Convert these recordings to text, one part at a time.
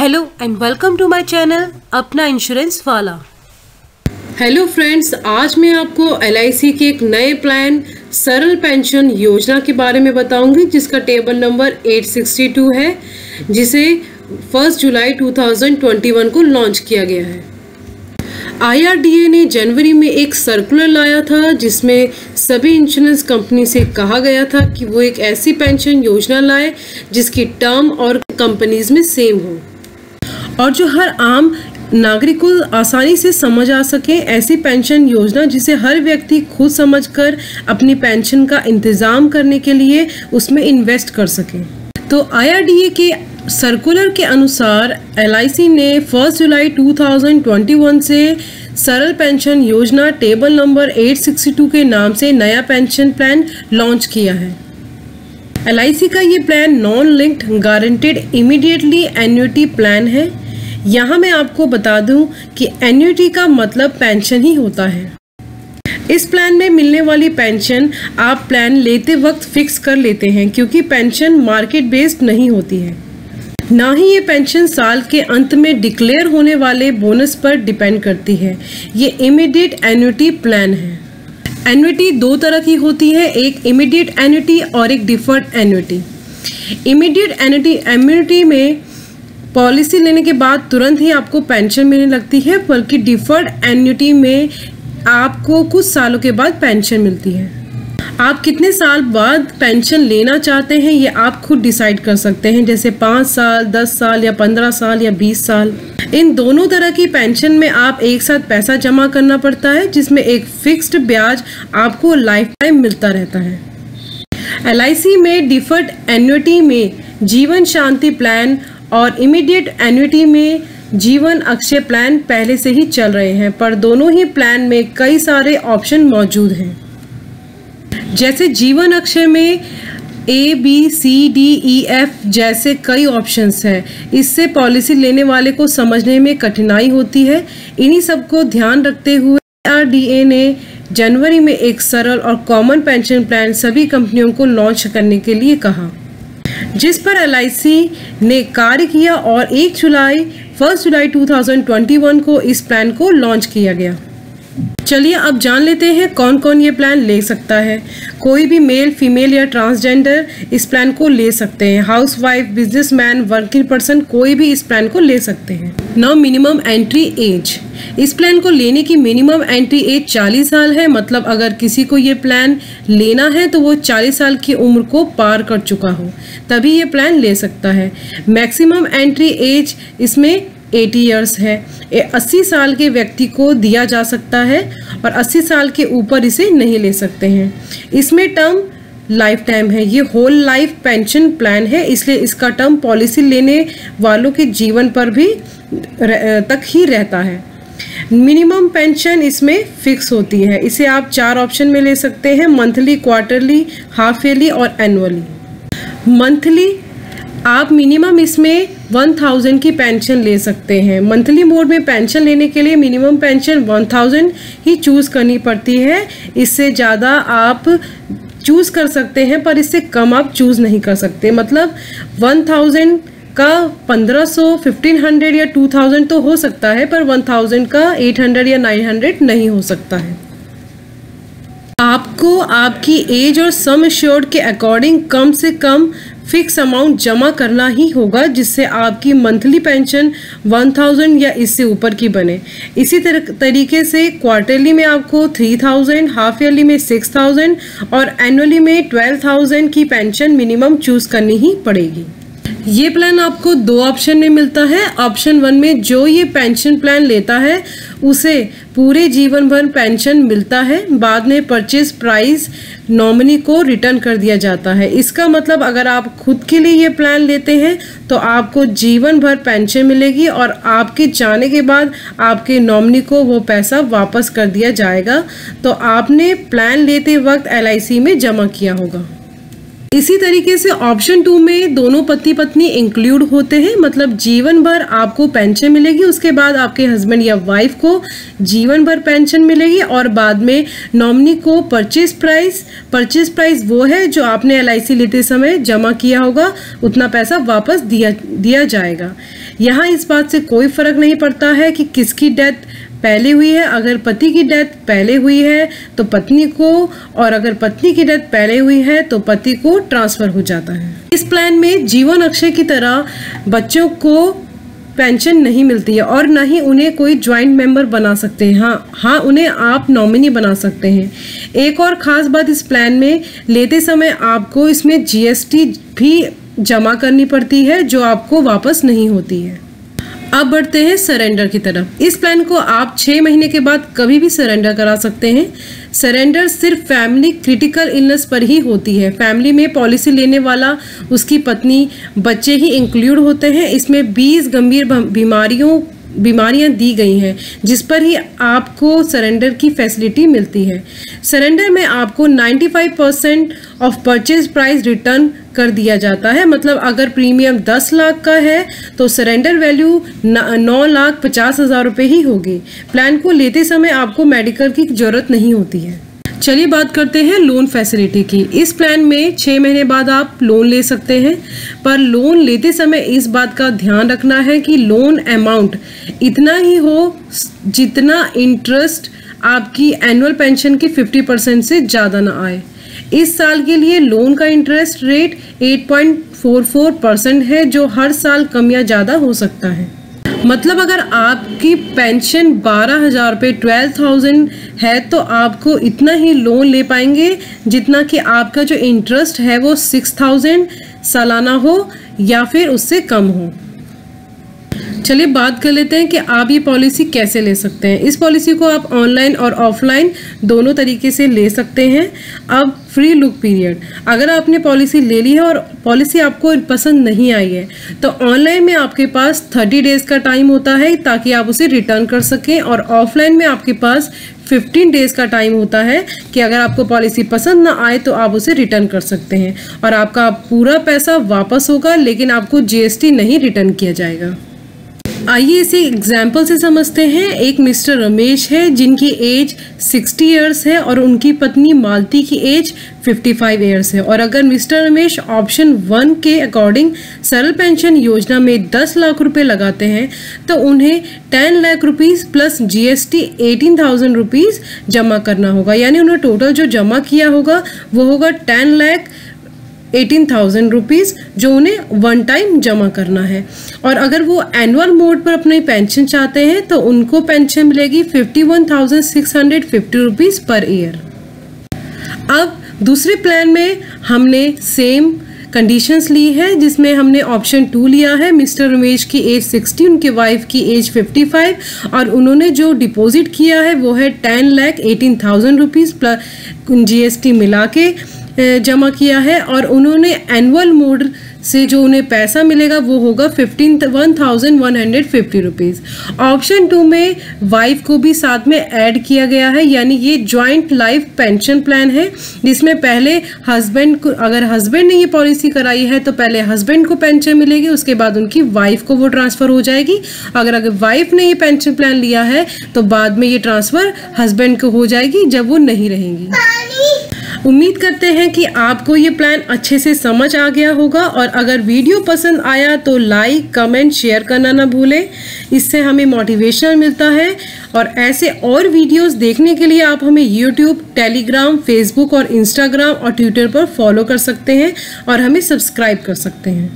Hello and welcome to my channel अपना insurance वाला hello friends आज मैं आपको एलआईसी के एक नए प्लान सरल पेंशन योजना के बारे में बताऊँगी, जिसका टेबल नंबर 862 है, जिसे 1 जुलाई 2021 को लॉन्च किया गया है। आईआरडीए ने जनवरी में एक सर्कुलर लाया था, जिसमें सभी इंश्योरेंस कंपनी से कहा गया था कि वो एक ऐसी पेंशन योजना लाए, जिसकी टर्म और कंपनीज़ में सेम हो। और जो हर आम नागरिक को आसानी से समझ आ सके, ऐसी पेंशन योजना जिसे हर व्यक्ति खुद समझकर अपनी पेंशन का इंतज़ाम करने के लिए उसमें इन्वेस्ट कर सके। तो आईआरडीए के सर्कुलर के अनुसार एलआईसी ने 1 जुलाई 2021 से सरल पेंशन योजना टेबल नंबर 862 के नाम से नया पेंशन प्लान लॉन्च किया है। एलआईसी का ये plan non linked guaranteed immediately annuity plan है। यहाँ मैं आपको बता दूँ कि एन्यूटी का मतलब पेंशन ही होता है। इस प्लान में मिलने वाली पेंशन आप प्लान लेते वक्त फिक्स कर लेते हैं क्योंकि पेंशन मार्केट बेस्ड नहीं होती है। ना ही ये पेंशन साल के अंत में डिक्लेयर होने वाले बोनस पर डिपेंड करती है। ये इमीडिएट एन्यूटी प्लान है। एन्यूटी दो तरह की होती है, एक इमीडिएट एन्यूटी और एक deferred annuity immediate annuity annuity में पॉलिसी लेने के बाद तुरंत ही आपको पेंशन मिलने लगती है, बल्कि डिफर्ड एन्यूटी में आपको कुछ सालों के बाद पेंशन मिलती है। आप कितने साल बाद पेंशन लेना चाहते हैं, ये आप खुद डिसाइड कर सकते हैं, जैसे पाँच साल, दस साल या पंद्रह साल या बीस साल। इन दोनों तरह की पेंशन में आप एक साथ पैसा जमा करना पड़ता है, जिसमें एक फिक्स्ड ब्याज आपको लाइफ टाइम मिलता रहता है। LIC में डिफर्ड एन्यूटी में जीवन शांति प्लान और इमीडिएट एन्युटी में जीवन अक्षय प्लान पहले से ही चल रहे हैं, पर दोनों ही प्लान में कई सारे ऑप्शन मौजूद हैं। जैसे जीवन अक्षय में A B C D E F जैसे कई ऑप्शंस हैं। इससे पॉलिसी लेने वाले को समझने में कठिनाई होती है। इन्हीं सबको ध्यान रखते हुए आर डी ए ने जनवरी में एक सरल और कॉमन पेंशन प्लान सभी कंपनियों को लॉन्च करने के लिए कहा। जिस पर एलआईसी ने कार्य किया और 1 जुलाई 1 जुलाई 2021 को इस प्लान को लॉन्च किया गया। चलिए अब जान लेते हैं कौन कौन ये प्लान ले सकता है। कोई भी मेल फीमेल या ट्रांसजेंडर इस प्लान को ले सकते हैं। Housewife businessman working person कोई भी इस प्लान को ले सकते हैं। नौ मिनिमम एंट्री एज इस प्लान को लेने की मिनिमम एंट्री एज 40 साल है। मतलब अगर किसी को ये प्लान लेना है तो वो 40 साल की उम्र को पार कर चुका हो। तभी ये प्लान ले सकता है। मैक्सिमम एंट्री एज इसमें 80 ईयर्स है। ये 80 साल के व्यक्ति को दिया जा सकता है और 80 साल के ऊपर इसे नहीं ले सकते हैं। इसमें टर्म लाइफ टाइम है। ये होल लाइफ पेंशन प्लान है। इसलिए इसका टर्म पॉलिसी लेने वालों के जीवन पर भी तक ही रहता है। मिनिमम पेंशन इसमें फिक्स होती है। इसे आप चार ऑप्शन में ले सकते हैं। मंथली क्वार्टरली हाफ़ ईयरली और एनुअली मंथली आप मिनिमम इसमें वन थाउज़ेंड की पेंशन ले सकते हैं। मंथली मोड में पेंशन लेने के लिए मिनिमम पेंशन वन थाउज़ेंड ही चूज़ करनी पड़ती है। इससे ज़्यादा आप चूज़ कर सकते हैं, पर इससे कम आप चूज़ नहीं कर सकते। मतलब वन थाउज़ेंड का पंद्रह सौ फिफ्टीन हंड्रेड या टू थाउज़ेंड तो हो सकता है, पर वन थाउज़ेंड का एट हंड्रेड या नाइन हंड्रेड नहीं हो सकता है। आपको आपकी एज और सम श्योर्ड के अकॉर्डिंग कम से कम फिक्स अमाउंट जमा करना ही होगा, जिससे आपकी मंथली पेंशन 1000 या इससे ऊपर की बने। इसी तरह तरीके से क्वार्टरली में आपको 3000 हाफ़ ईयरली में 6000 और एनुअली में 12000 की पेंशन मिनिमम चूज़ करनी ही पड़ेगी। ये प्लान आपको दो ऑप्शन में मिलता है। ऑप्शन वन में जो ये पेंशन प्लान लेता है उसे पूरे जीवन भर पेंशन मिलता है। बाद में परचेज प्राइस नॉमिनी को रिटर्न कर दिया जाता है। इसका मतलब अगर आप खुद के लिए ये प्लान लेते हैं तो आपको जीवन भर पेंशन मिलेगी और आपके जाने के बाद आपके नॉमिनी को वो पैसा वापस कर दिया जाएगा। तो आपने प्लान लेते वक्त एलआईसी में जमा किया होगा। इसी तरीके से ऑप्शन टू में दोनों पति पत्नी इंक्लूड होते हैं मतलब जीवन भर आपको पेंशन मिलेगी, उसके बाद आपके हस्बैंड या वाइफ को जीवन भर पेंशन मिलेगी और बाद में नॉमिनी को परचेज प्राइस परचेज प्राइस वो है जो आपने एलआईसी लेते समय जमा किया होगा, उतना पैसा वापस दिया दिया जाएगा। यहाँ इस बात से कोई फ़र्क नहीं पड़ता है कि किसकी डेथ पहले हुई है, अगर पति की डेथ पहले हुई है तो पत्नी को, और अगर पत्नी की डेथ पहले हुई है तो पति को ट्रांसफ़र हो जाता है। इस प्लान में जीवन अक्षय की तरह बच्चों को पेंशन नहीं मिलती है, और ना ही उन्हें कोई ज्वाइंट मेंबर बना सकते हैं। हाँ हाँ उन्हें आप नॉमिनी बना सकते हैं। एक और ख़ास बात इस प्लान में, लेते समय आपको इसमें जीएसटी भी जमा करनी पड़ती है, जो आपको वापस नहीं होती है। अब बढ़ते हैं सरेंडर की तरफ़। इस प्लान को आप छः महीने के बाद कभी भी सरेंडर करा सकते हैं। सरेंडर सिर्फ़ फैमिली क्रिटिकल इलनेस पर ही होती है। फैमिली में पॉलिसी लेने वाला, उसकी पत्नी, बच्चे ही इंक्लूड होते हैं। इसमें 20 गंभीर बीमारियों बीमारियाँ दी गई हैं, जिस पर ही आपको सरेंडर की फैसिलिटी मिलती है। सरेंडर में आपको 95 percent of purchase price return कर दिया जाता है। मतलब अगर प्रीमियम 10 लाख का है तो सरेंडर वैल्यू नौ लाख पचास हज़ार रुपये ही होगी। प्लान को लेते समय आपको मेडिकल की ज़रूरत नहीं होती है। चलिए बात करते हैं लोन फैसिलिटी की। इस प्लान में छः महीने बाद आप लोन ले सकते हैं, पर लोन लेते समय इस बात का ध्यान रखना है कि लोन अमाउंट इतना ही हो जितना इंटरेस्ट आपकी एनुअल पेंशन के 50 परसेंट से ज़्यादा ना आए। इस साल के लिए लोन का इंटरेस्ट रेट 8.44 परसेंट है, जो हर साल कम या ज़्यादा हो सकता है। मतलब अगर आपकी पेंशन बारह हज़ार रुपये ट्वेल्व थाउज़ेंड है तो आपको इतना ही लोन ले पाएँगे जितना कि आपका जो इंटरेस्ट है वो सिक्स थाउज़ेंड सालाना हो या फिर उससे कम हो। चलिए बात कर लेते हैं कि आप ये पॉलिसी कैसे ले सकते हैं। इस पॉलिसी को आप ऑनलाइन और ऑफलाइन दोनों तरीके से ले सकते हैं। अब फ्री लुक पीरियड अगर आपने पॉलिसी ले ली है और पॉलिसी आपको पसंद नहीं आई है तो ऑनलाइन में आपके पास थर्टी डेज़ का टाइम होता है ताकि आप उसे रिटर्न कर सकें और ऑफलाइन में आपके पास फिफ्टीन डेज़ का टाइम होता है कि अगर आपको पॉलिसी पसंद ना आए तो आप उसे रिटर्न कर सकते हैं। और आपका पूरा पैसा वापस होगा, लेकिन आपको जीएसटी नहीं रिटर्न किया जाएगा। आइए इसे एग्ज़ाम्पल से समझते हैं। एक मिस्टर रमेश है जिनकी एज 60 इयर्स है और उनकी पत्नी मालती की एज 55 इयर्स है। और अगर मिस्टर रमेश ऑप्शन वन के अकॉर्डिंग सरल पेंशन योजना में 10 लाख रुपए लगाते हैं तो उन्हें 10 lakh rupees plus GST 18,000 rupees जमा करना होगा। यानी उन्हें टोटल जो जमा किया होगा वो होगा 10 लाख एटीन थाउज़ेंड रुपीज़ जो उन्हें वन टाइम जमा करना है। और अगर वो एनुअल मोड पर अपनी पेंशन चाहते हैं तो उनको पेंशन मिलेगी fifty one thousand six hundred fifty rupees per year अब दूसरे प्लान में हमने सेम कंडीशंस ली है, जिसमें हमने ऑप्शन टू लिया है, मिस्टर रमेश की एज 60 उनके वाइफ की एज 55 और उन्होंने जो डिपॉजिट किया है, वो है ten lakh eighteen thousand rupees plus GST मिला के। जमा किया है और उन्होंने एनुअल मोड से जो उन्हें पैसा मिलेगा वो होगा fifteen one thousand one hundred fifty rupees option two में वाइफ को भी साथ में ऐड किया गया है, यानी ये जॉइंट लाइफ पेंशन प्लान है। जिसमें पहले हस्बैंड को, अगर हस्बैंड ने ये पॉलिसी कराई है तो पहले हस्बैंड को पेंशन मिलेगी, उसके बाद उनकी वाइफ को वो ट्रांसफ़र हो जाएगी। अगर अगर वाइफ ने ये पेंशन प्लान लिया है तो बाद में ये ट्रांसफ़र हस्बैंड को हो जाएगी, जब वो नहीं रहेंगी। उम्मीद करते हैं कि आपको ये प्लान अच्छे से समझ आ गया होगा और अगर वीडियो पसंद आया तो लाइक कमेंट शेयर करना ना भूलें। इससे हमें मोटिवेशन मिलता है और ऐसे और वीडियोस देखने के लिए आप हमें यूट्यूब टेलीग्राम फेसबुक और इंस्टाग्राम और ट्विटर पर फॉलो कर सकते हैं और हमें सब्सक्राइब कर सकते हैं।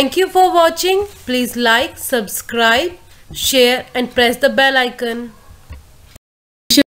Thank you for watching please like subscribe share and press the bell icon